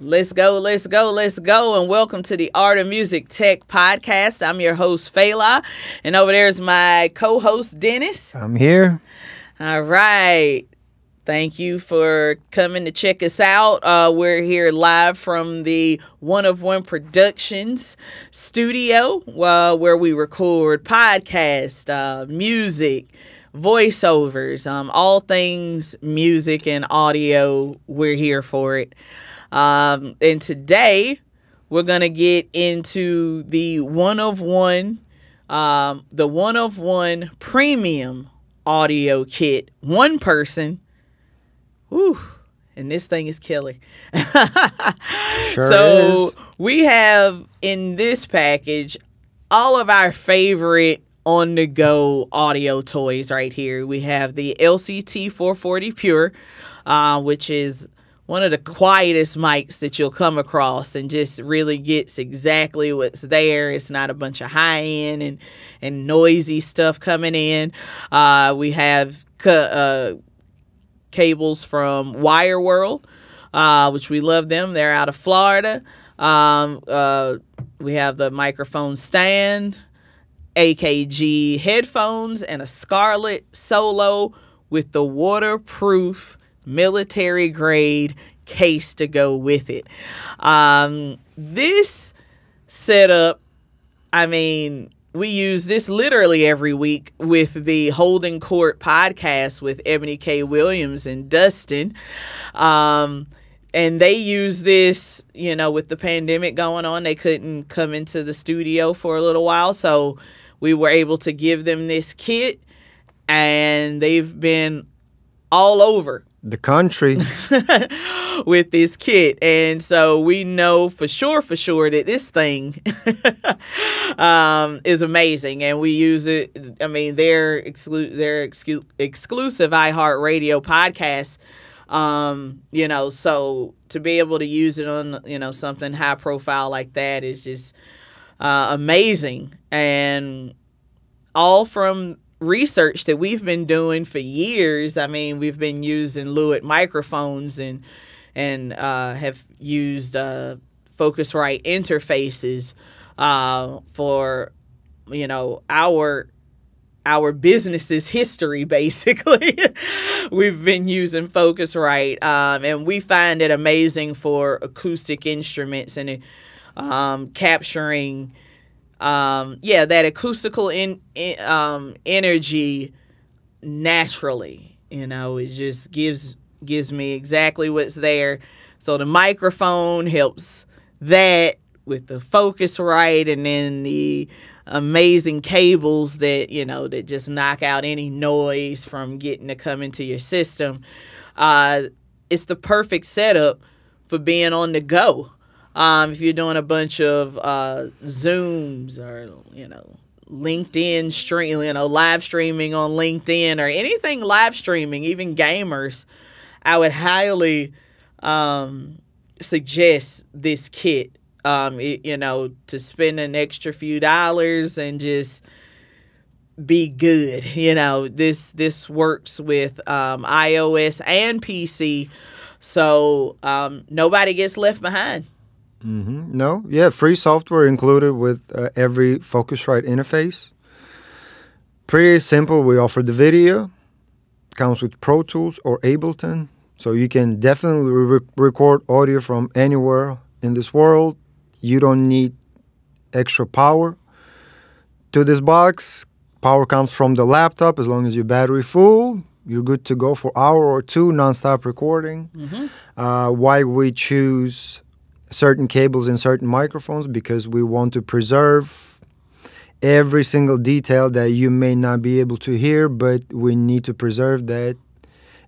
Let's go, let's go, let's go, and welcome to the Art of Music Tech podcast. I'm your host, Fela, and over there is my co host, Dennis. I'm here. All right. Thank you for coming to check us out. Uh, we're here live from the One of One Productions studio uh, where we record podcasts, uh, music, voiceovers, um, all things music and audio. We're here for it. Um, and today we're going to get into the One of One, um, the One of One premium audio kit. One person Whew. And this thing is killer. Sure so is. we have in this package all of our favorite on the go audio toys right here. We have the LCT 440 Pure, uh, which is one of the quietest mics that you'll come across and just really gets exactly what's there. It's not a bunch of high end and, and noisy stuff coming in. Uh, we have uh, cables from Wireworld, uh, which we love them. They're out of Florida. Um, uh, we have the microphone stand, AKG headphones, and a Scarlett Solo with the waterproof military grade case to go with it. Um, this setup, I mean, we use this literally every week with the Holding Court podcast with Eboni K. Williams and Dustin. Um, and they use this, you know, with the pandemic going on, they couldn't come into the studio for a little while. So we were able to give them this kit, and they've been all over The country. with this kit. And so we know for sure, for sure that this thing um, is amazing. And we use it. I mean, their, exclu- their excu- exclusive iHeartRadio podcast. Um, you know, so to be able to use it on, you know, something high profile like that is just uh, amazing. And all from research that we've been doing for years. I mean, we've been using Lewitt microphones and and uh, have used uh, Focusrite interfaces uh, for you know our our business's history basically we've been using focusrite um, and we find it amazing for acoustic instruments and um, capturing um, yeah, that acoustical in, in um, energy naturally. You know, it just gives gives me exactly what's there. So the microphone helps that with the Focusrite, and then the amazing cables that you know that just knock out any noise from getting to come into your system. Uh, it's the perfect setup for being on the go. Um, if you're doing a bunch of uh, Zooms or you know LinkedIn stream, you know live streaming on LinkedIn or anything live streaming, even gamers, I would highly um, suggest this kit. Um, it, you know, to spend an extra few dollars and just be good. You know, this this works with um, iOS and PC, so um, nobody gets left behind. Hmm No, yeah, free software included with uh, every Focusrite interface. Pretty simple. We offer the video. Comes with Pro Tools or Ableton, so you can definitely re- record audio from anywhere in this world. You don't need extra power to this box. Power comes from the laptop as long as your battery full. You're good to go for hour or two nonstop recording. Uh, why we choose certain cables and certain microphones because we want to preserve every single detail that you may not be able to hear, but we need to preserve that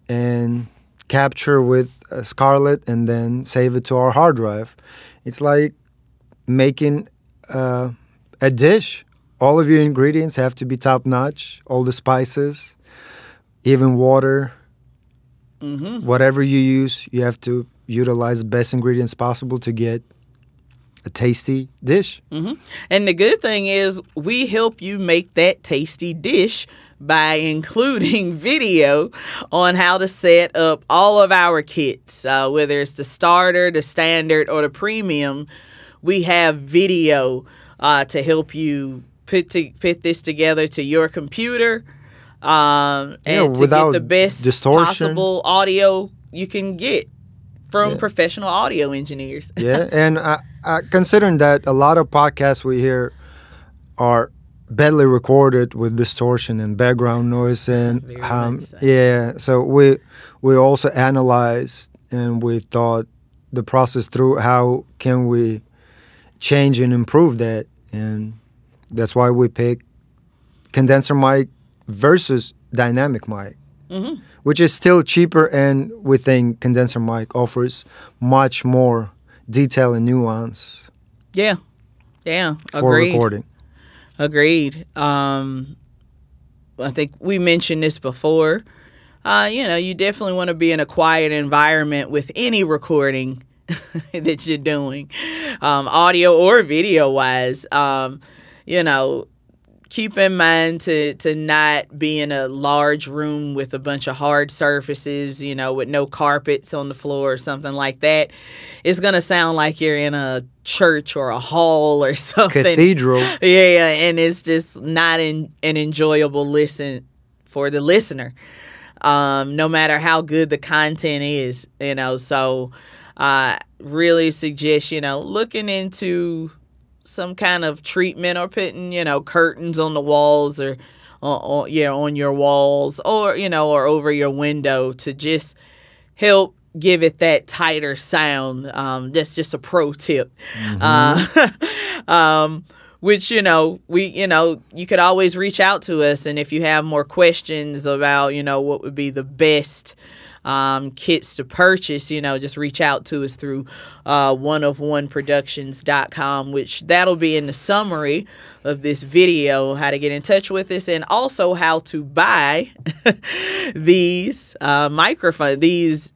and capture with Scarlett and then save it to our hard drive. It's like making uh, a dish. All of your ingredients have to be top notch, all the spices, even water, Mm-hmm. whatever you use, you have to utilize the best ingredients possible to get a tasty dish. And the good thing is, we help you make that tasty dish by including video on how to set up all of our kits, uh, whether it's the starter, the standard, or the premium. We have video uh, to help you put to put this together to your computer, um, Yeah, and to get the best distortion. possible audio you can get from Yeah. professional audio engineers. yeah, and uh, uh, considering that a lot of podcasts we hear are badly recorded with distortion and background noise, and um, yeah, so we we also analyzed and we thought the process through how can we change and improve that, and that's why we pick condenser mic versus dynamic mic. Mhm. Which is still cheaper, and we think condenser mic offers much more detail and nuance Yeah, yeah, agreed. for recording. Agreed. Um, I think we mentioned this before. Uh, you know, you definitely want to be in a quiet environment with any recording that you're doing, um, audio or video wise. Um, you know, keep in mind to to not be in a large room with a bunch of hard surfaces, you know, with no carpets on the floor or something like that. It's gonna sound like you're in a church or a hall or something. Cathedral. Yeah, and it's just not in, an enjoyable listen for the listener. Um, no matter how good the content is, you know. So, uh, really suggest you know looking into some kind of treatment or putting you know curtains on the walls or on yeah on your walls or you know or over your window to just help give it that tighter sound. Um, that's just a pro tip. Uh, um, which you know we you know you could always reach out to us, and if you have more questions about you know what would be the best. Um, kits to purchase, you know, just reach out to us through uh, oneofoneproductions.com, which that'll be in the summary of this video, how to get in touch with us, and also how to buy these uh, microphone, these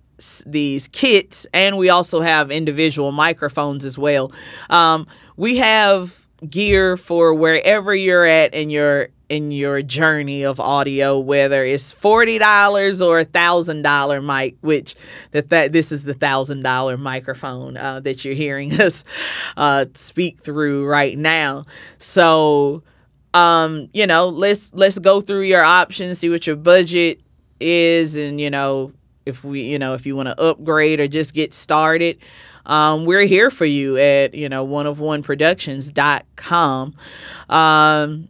these kits, and we also have individual microphones as well. Um, we have gear for wherever you're at in your in your journey of audio, whether it's forty dollars or a thousand dollar mic, which that that this is the thousand dollar microphone uh, that you're hearing us uh, speak through right now. So, um, you know, let's let's go through your options, see what your budget is, and you know if we you know if you want to upgrade or just get started um, we're here for you at you know one of one productions.com um,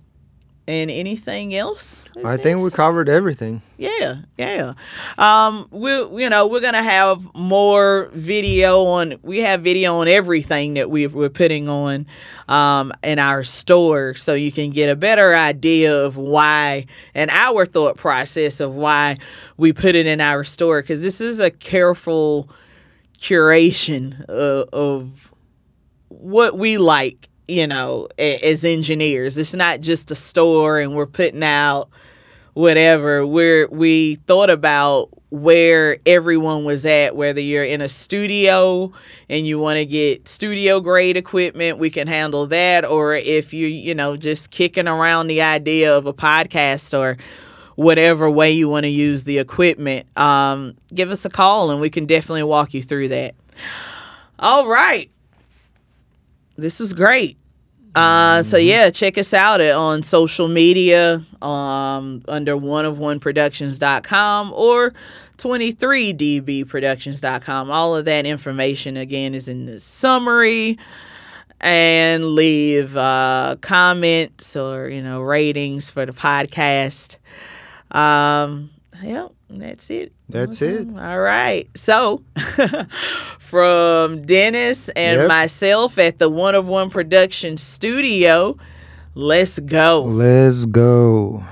and anything else I think we covered everything. yeah yeah um we you know we're gonna have more video on we have video on everything that we, we're putting on um in our store so you can get a better idea of why and our thought process of why we put it in our store because this is a careful curation of, of what we like you know as engineers. It's not just a store and we're putting out whatever. We're we thought about where everyone was at whether you're in a studio and you want to get studio grade equipment we can handle that. Or if you you know just kicking around the idea of a podcast or whatever way you want to use the equipment um, give us a call and we can definitely walk you through that. All right. This is great uh, so yeah, check us out at, on social media um, under one of one productions.com or 23dbproductions.com. All of that information again is in the summary and leave uh, comments or you know ratings for the podcast. Um, yeah, that's it. That's mm-hmm. it. All right. So, from Dennis and Yep. myself at the One of One Production Studio, let's go. Let's go.